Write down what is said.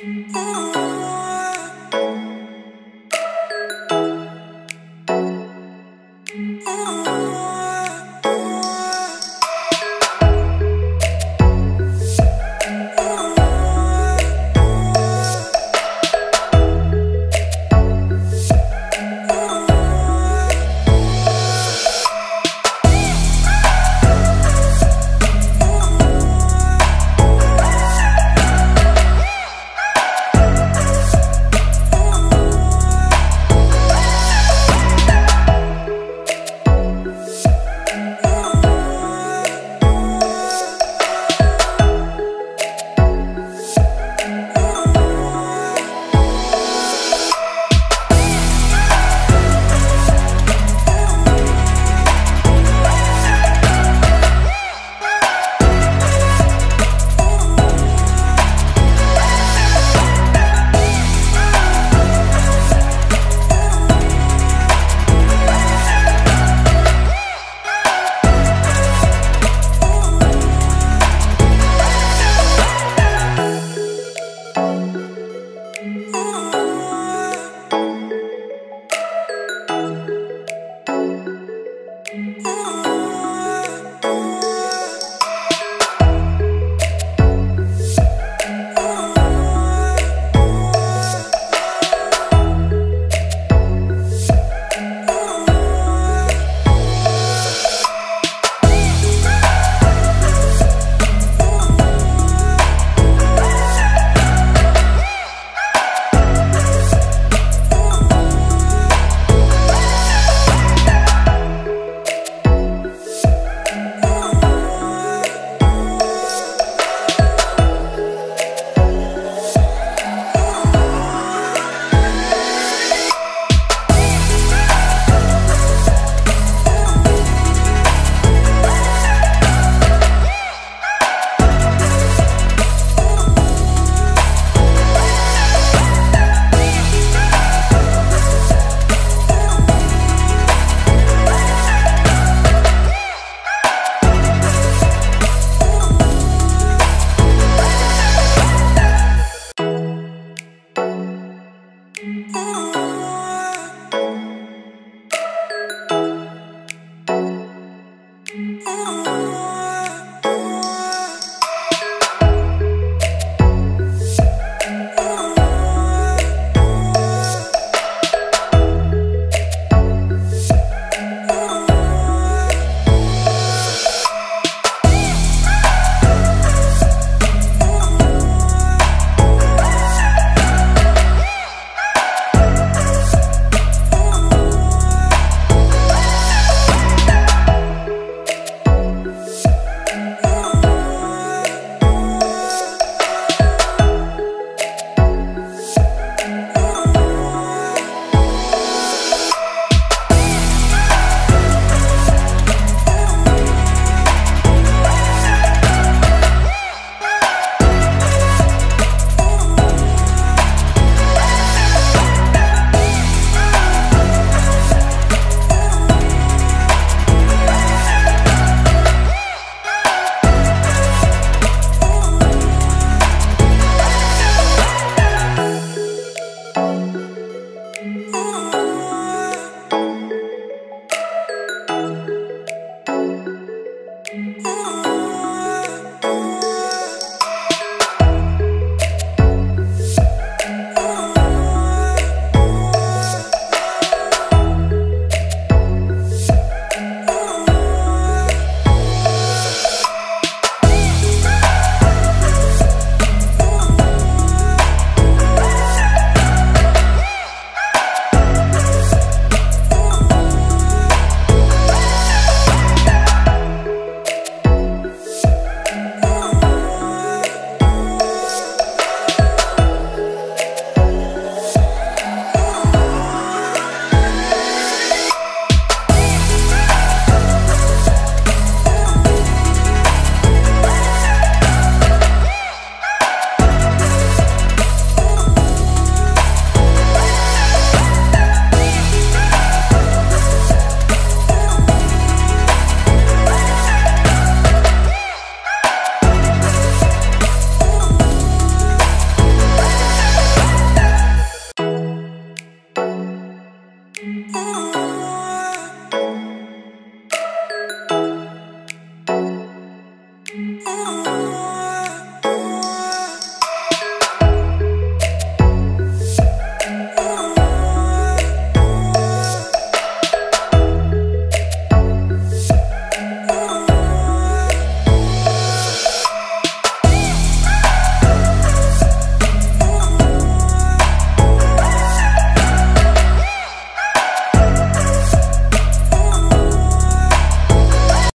Oh.